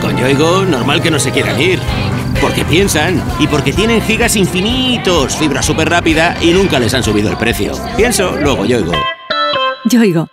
Con Yoigo, normal que no se quieran ir. Porque piensan y porque tienen gigas infinitos, fibra súper rápida y nunca les han subido el precio. Pienso, luego Yoigo. Yoigo,